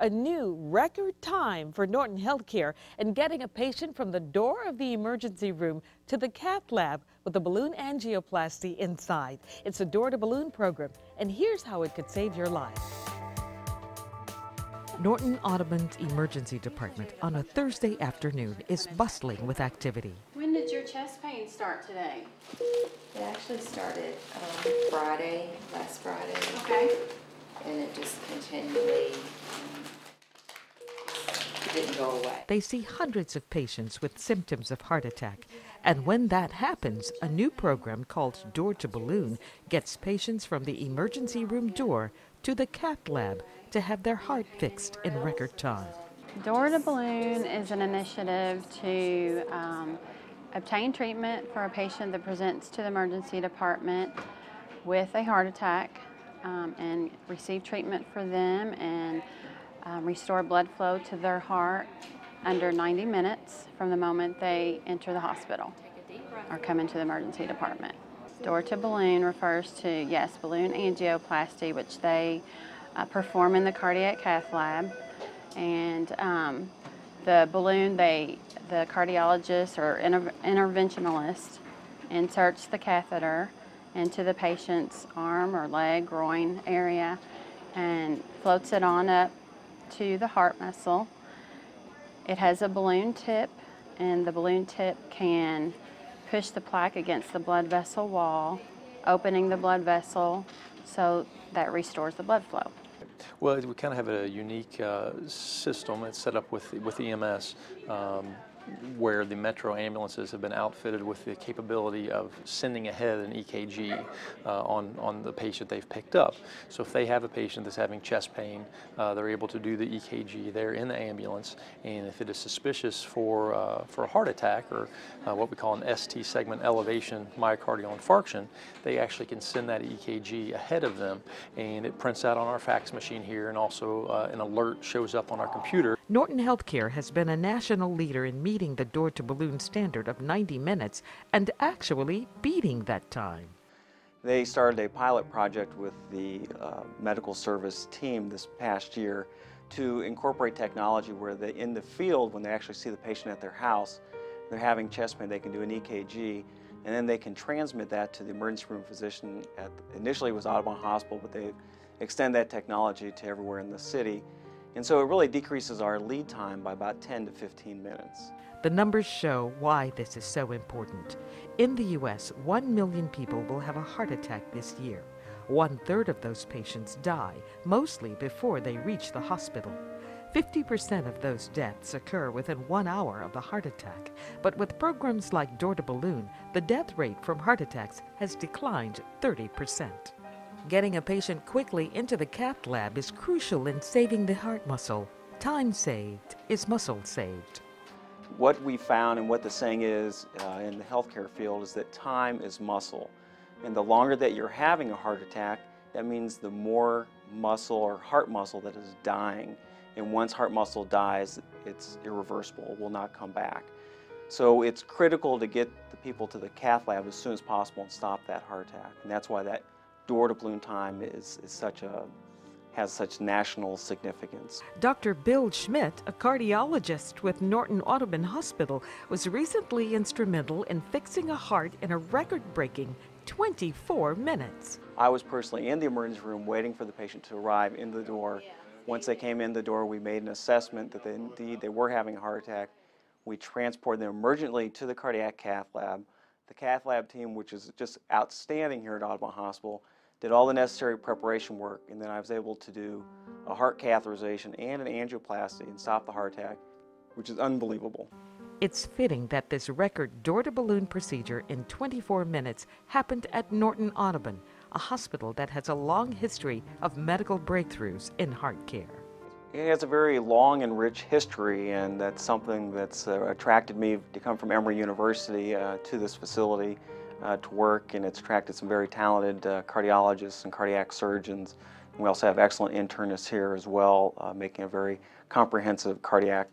a new record time for Norton Healthcare in getting a patient from the door of the emergency room to the cath lab with a balloon angioplasty inside. It's a door to balloon program, and here's how it could save your life. Norton Audubon's emergency department on a Thursday afternoon is bustling with activity. When did your chest pain start today? It actually started um, Friday, last Friday, Okay. and it just continually um, didn't go away. They see hundreds of patients with symptoms of heart attack. And when that happens, a new program called Door to Balloon gets patients from the emergency room door to the cath lab to have their heart fixed in record time. Door to Balloon is an initiative to um, obtain treatment for a patient that presents to the emergency department with a heart attack um, and receive treatment for them and um, restore blood flow to their heart under 90 minutes from the moment they enter the hospital or come into the emergency department. Door to balloon refers to, yes, balloon angioplasty, which they uh, perform in the cardiac cath lab. And um, the balloon, they, the cardiologist or inter- interventionalist inserts the catheter into the patient's arm or leg, groin area, and floats it on up to the heart muscle. It has a balloon tip, and the balloon tip can push the plaque against the blood vessel wall, opening the blood vessel so that restores the blood flow. Well, we kind of have a unique uh, system. It's set up with with EMS, um, where the metro ambulances have been outfitted with the capability of sending ahead an EKG uh, on on the patient they've picked up. So if they have a patient that's having chest pain, uh, they're able to do the EKG there in the ambulance, and if it is suspicious for uh, for a heart attack or uh, what we call an ST segment elevation myocardial infarction, they actually can send that EKG ahead of them, and it prints out on our fax machine here, and also uh, an alert shows up on our computer. Norton Healthcare has been a national leader in meeting the door to balloon standard of 90 minutes and actually beating that time. They started a pilot project with the uh, medical service team this past year to incorporate technology where they, in the field, when they actually see the patient at their house, they're having chest pain, they can do an EKG, and then they can transmit that to the emergency room physician. At, initially it was Audubon Hospital, but they extend that technology to everywhere in the city. And so it really decreases our lead time by about 10 to 15 minutes. The numbers show why this is so important. In the U.S., 1 million people will have a heart attack this year. One third of those patients die, mostly before they reach the hospital. 50% of those deaths occur within one hour of the heart attack, but with programs like Door to Balloon, the death rate from heart attacks has declined 30%. Getting a patient quickly into the cath lab is crucial in saving the heart muscle. Time saved is muscle saved. What we found and what the saying is uh, in the healthcare field is that time is muscle. And the longer that you're having a heart attack, that means the more muscle or heart muscle that is dying. And once heart muscle dies, it's irreversible, it will not come back. So it's critical to get the people to the cath lab as soon as possible and stop that heart attack. And that's why that door to balloon time is, is such a has such national significance. Dr. Bill Schmidt, a cardiologist with Norton Audubon Hospital, was recently instrumental in fixing a heart in a record breaking 24 minutes. I was personally in the emergency room waiting for the patient to arrive in the door. Once they came in the door, we made an assessment that they, indeed they were having a heart attack. We transported them emergently to the cardiac cath lab. The cath lab team, which is just outstanding here at Audubon Hospital, did all the necessary preparation work, and then I was able to do a heart catheterization and an angioplasty and stop the heart attack, which is unbelievable. It's fitting that this record door to balloon procedure in 24 minutes happened at Norton Audubon, a hospital that has a long history of medical breakthroughs in heart care. It has a very long and rich history, and that's something that's uh, attracted me to come from Emory University uh, to this facility uh, to work, and it's attracted some very talented uh, cardiologists and cardiac surgeons. And we also have excellent internists here as well, uh, making a very comprehensive cardiac